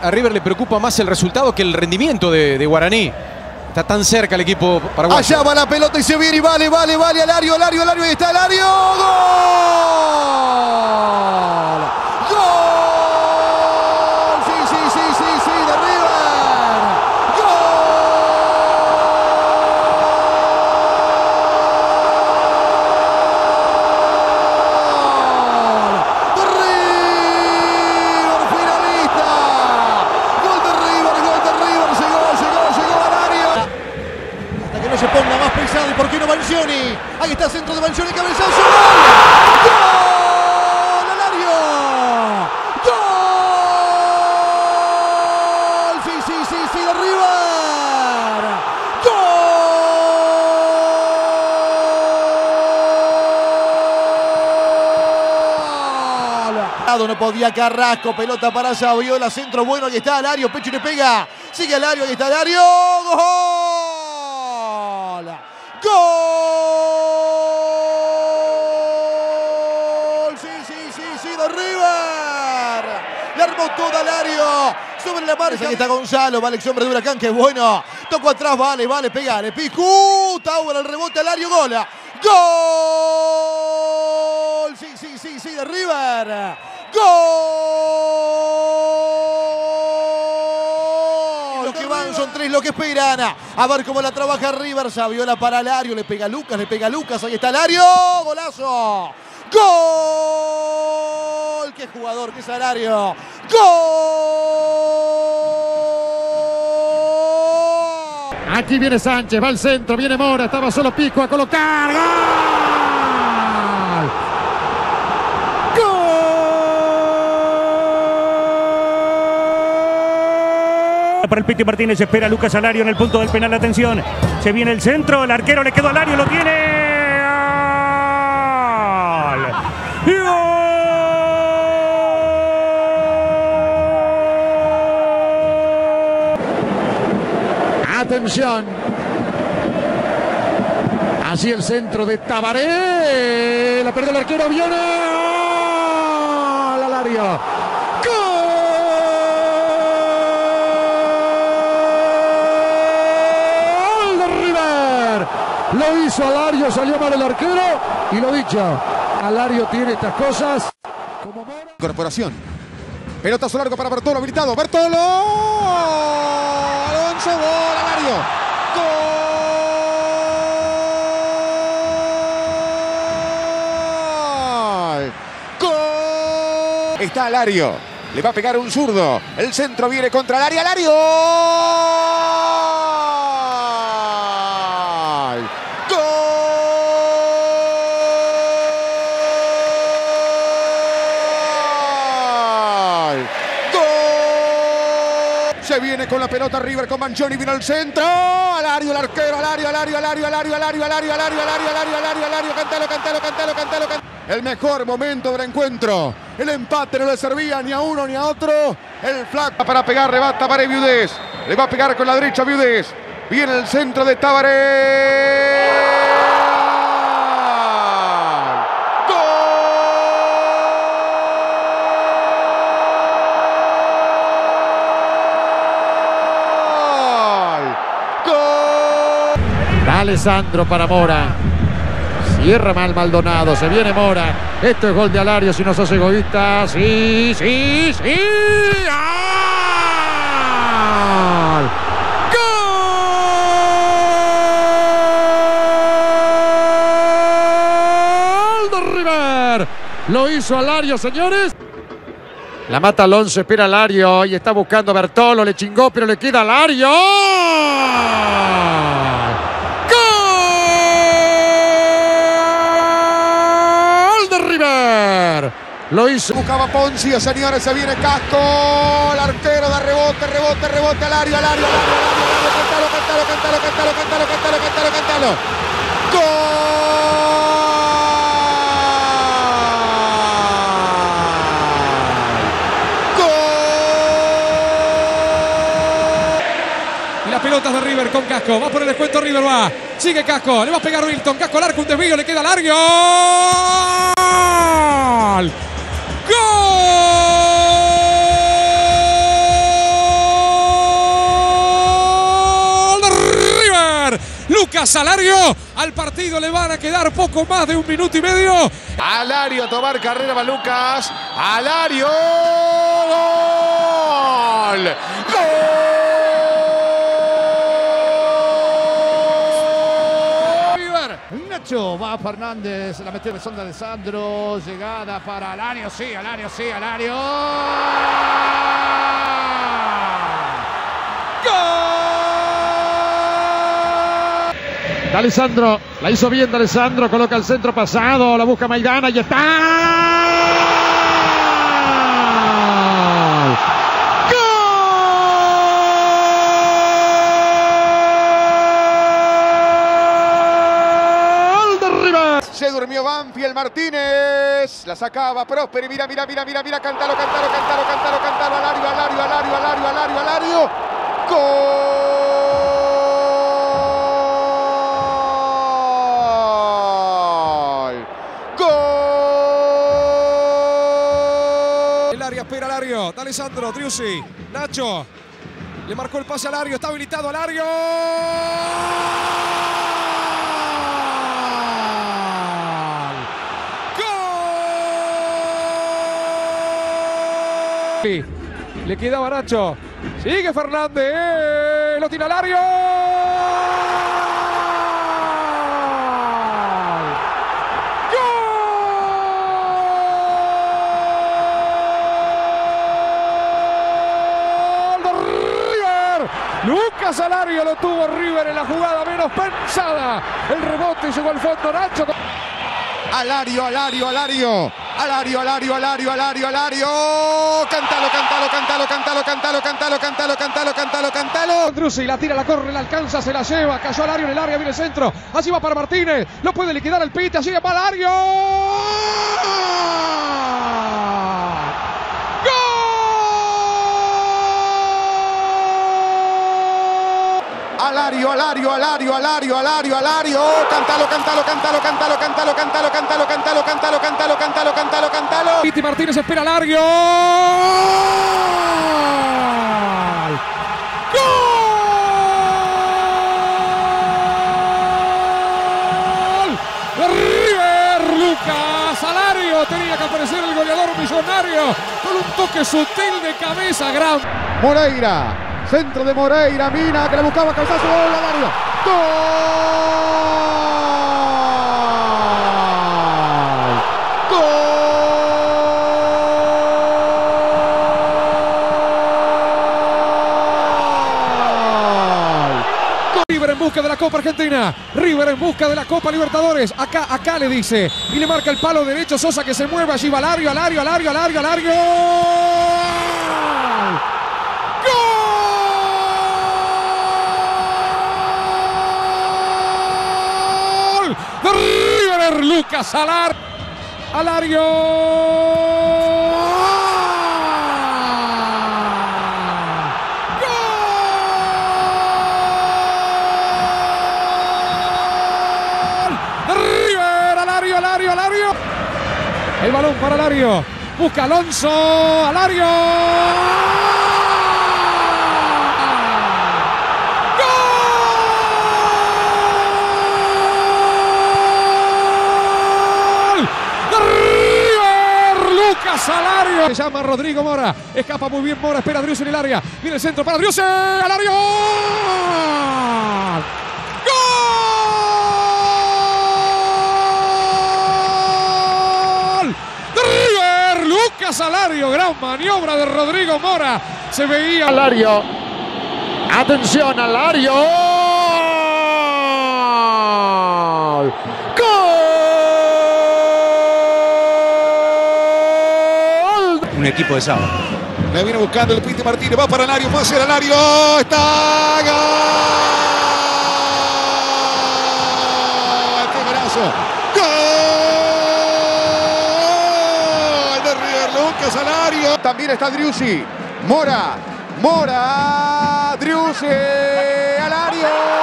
A River le preocupa más el resultado que el rendimiento de, de Guaraní. Está tan cerca el equipo paraguayo. Allá va la pelota y se viene y vale, vale, vale. Alario, Alario, Alario. Ahí está Alario. ¡Gol! ¡Gol! Sí, sí, sí, sí, sí, de River. ¡Gol! ¡De River! ¡Finalista! ¡Gol de River! ¡Gol de River! ¡Llegó, llegó, llegó Alario! Hasta que no se ponga más pesado y por qué no Banchoni. Ahí está centro de Banchoni, cabezazo. ¡Gol! ¡Gol! ¡Alario! ¡Gol! Sí, sí, sí, sí, de River. No podía Carrasco, pelota para allá, Viola, centro bueno, ahí está Alario, pecho y le pega. Sigue Alario, ahí está Alario. ¡Gol! ¡Gol! Sí, sí, sí, sí, de River. Le armó todo Alario. Sobre la marca. Aquí está Gonzalo, vale, hombre de Huracán, que bueno. Tocó atrás, vale, vale, pegale. Picu, Tower, el rebote, Alario, gola. ¡Gol! Sí, sí, sí, sí, de River. ¡Gol! Los que van son tres los que esperan. A ver cómo la trabaja River. Saviola para Alario. Le pega a Lucas, le pega a Lucas. Ahí está Alario. ¡Golazo! ¡Gol! ¡Qué jugador, qué salario! ¡Gol! Aquí viene Sánchez, va al centro, viene Mora, estaba solo Pico a colocar. ¡Gol! Para el Piti Martínez espera Lucas Alario en el punto del penal. Atención. Se viene el centro. El arquero le quedó a Alario. Lo tiene. ¡Gol! Atención. Así el centro de Tabaré. La perdió el arquero. Viene. ¡Gol! Alario. ¡Gol de River! Lo hizo Alario, salió mal el arquero. Y lo dicho, Alario tiene estas cosas. Como Mora. Corporación. Pelotazo largo para Bertolo, habilitado. Bertolo. Alonso, gol, Alario. Gol. Gol. Está Alario. Le va a pegar un zurdo. El centro viene contra área. Alario. Gol. Gol. Gol. Se viene con la pelota River con Manchoni, vino al centro. Alario, el arquero, Alario, Alario, Alario, Alario, Alario, Alario, Alario, Alario, Alario, Alario, Alario, cantalo, cantalo, cantalo, cantalo, cantalo. El mejor momento del encuentro. El empate no le servía ni a uno ni a otro. El flaco para pegar, rebata para Viudez. Le va a pegar con la derecha Viudez. Viene el centro de Tabaré. Dale Sandro para Mora. Cierra mal Maldonado. Se viene Mora. Esto es gol de Alario si no sos egoísta. Sí, sí, sí. ¡Gol! ¡Gol de River! Lo hizo Alario, señores. La mata Alonso, espera Alario y está buscando a Bertolo, le chingó, pero le queda Alario. Lo hizo. Buscaba Poncio, señores, se viene Casco. El arquero da rebote, rebote, rebote al área, al área, al área, al área. Cantalo, cantalo, cantalo, cantalo, cantalo, cantalo, cantalo, cantalo. Y las pelotas de River con Casco. Va por el descuento River, va. Sigue Casco. Le va a pegar Wilton. Casco al arco, un desvío, le queda largo. Salario. Al partido le van a quedar poco más de un minuto y medio. Alario a tomar carrera para Lucas. Alario. ¡Gol! ¡Gol! Nacho, va Fernández, la metió de sonda de Sandro, llegada para Alario, sí, Alario, sí, Alario. D'Alessandro, la hizo bien D'Alessandro, coloca el centro pasado, la busca Maidana y está. Se durmió Banfield Martínez. La sacaba Próspero. Mira, mira, mira, mira, mira. Cántalo, cántalo, cántalo, cántalo, cántalo. Alario, Alario, Alario, Alario, Alario, Alario. ¡Gol! ¡Gol! El área D'Alessandro, Triusi, Nacho. Le marcó el pase a Alario. Está habilitado Alario. ¡Gol! Le quedaba Nacho. Sigue Fernández. Lo tira Alario. ¡Gol de River! Salario lo tuvo River en la jugada menos pensada. El rebote llegó al fondo Nacho. Alario, Alario, Alario. Alario, Alario, Alario, Alario, Alario. Cántalo, cántalo, cántalo, cántalo, cántalo, cántalo, cántalo, cántalo, cántalo, cántalo. Drusi la tira, la corre, la alcanza, se la lleva. Cayó Alario en el área, viene el centro. Allí va para Martínez. Lo puede liquidar el pite. Sigue para Alario. Alario, Alario, Alario, Alario, Alario, Alario. Cántalo, cántalo, cántalo, cántalo, cántalo, cántalo, cántalo, cántalo, cántalo, cántalo, cántalo, cántalo, cántalo. Piti Martínez espera Alario. ¡Gol! River, Lucas Alario. Tenía que aparecer el goleador millonario con un toque sutil de cabeza gran. Moreira. Centro de Moreira. Mina que le buscaba cabezazo. Gol, Alario. Gol. Gol. River en busca de la Copa Argentina. River en busca de la Copa Libertadores. Acá, acá le dice. Y le marca el palo derecho. Sosa que se mueve. Allí Alario, Alario, Alario, Alario, Alario. ¡Gol! De Lucas Alar. Alario. ¡Gol! River, Alario, Alario, Alario. El balón para Alario. Busca Alonso. Alario. ¡Gol! ¡De River! Lucas Salario. Se llama Rodrigo Mora. Escapa muy bien Mora. Espera a Driussi en el área. Viene el centro para Driussi. Alario. ¡Gol! ¡De! Lucas Alario. Gran maniobra de Rodrigo Mora. Se veía. Alario. Atención, Alario. Un equipo de sábado. Le viene buscando el Piti Martínez. Va para Alario. Puede ser Alario. Está. ¡Gol! ¡Qué golazo! ¡Gol! De River Lucas Alario. También está Driussi. Mora. Mora. Driussi. Alario.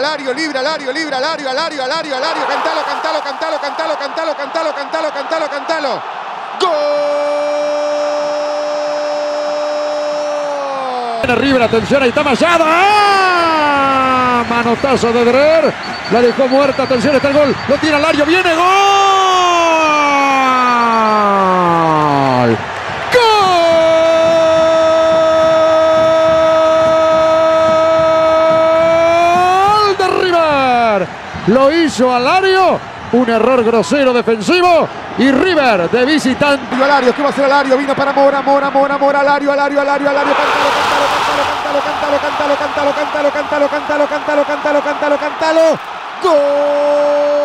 Alario, libre al Alario, libre al Alario, Alario, Alario, Alario, cantalo, cantalo, cantalo, cantalo, cantalo, cantalo, cantalo, cantalo, cantalo. ¡Gol! River, atención, ahí está Mayada. ¡Ah! Manotazo de Drer. La dejó muerta, atención, está el gol. Lo tira Alario, viene. ¡Gol Lo hizo Alario. Un error grosero defensivo. Y River de visitante. Alario, ¿qué va a hacer Alario? Vino para Mora, Mora, Mora, Mora, Alario, Alario, Alario, Alario, cantalo, cantalo, cantalo, cantalo, cantalo, cantalo, cantalo, cantalo, cantalo, cantalo, cantalo, cantalo. ¡Gol!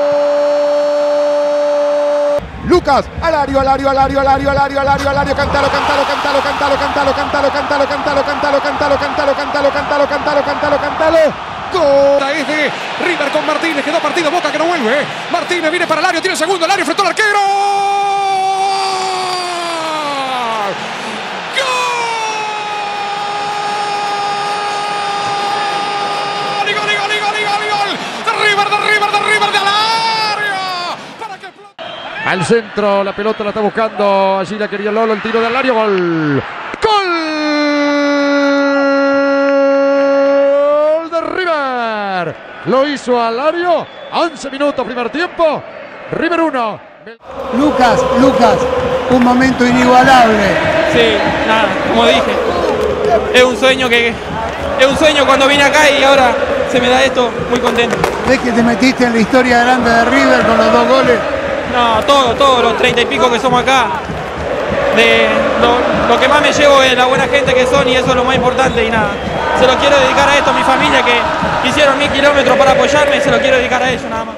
Lucas, Alario, Alario, Alario, Alario, Alario, Alario, Alario, cantalo, cantalo, cantalo, cantalo, cantalo, cantalo, cantalo, cantalo, cantalo, cantalo, cantalo, cantalo, cantalo, cantalo, cantalo, cantalo. Gol es de River con Martínez. Quedó partido. Boca que no vuelve. Martínez viene para el área. Tiene el segundo. El área frente al arquero. Al centro, la pelota la está buscando. Allí la quería Lolo, el tiro del área, gol. ¡Gol! Lo hizo Alario. 11 minutos, primer tiempo. River 1. Lucas, Lucas, un momento inigualable. Sí, nada, como dije, es un sueño que es un sueño cuando vine acá y ahora se me da esto, muy contento. ¿Ves que te metiste en la historia grande de River con los dos goles? No, todo, todos los treinta y pico que somos acá. De, lo, lo, que más me llevo es la buena gente que son y eso es lo más importante y nada. Se lo quiero dedicar a esto a mi familia que hicieron mil kilómetros para apoyarme se lo quiero dedicar a ellos nada más.